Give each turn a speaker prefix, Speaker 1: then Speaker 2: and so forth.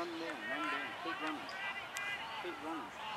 Speaker 1: run there, run there, keep running. Keep running.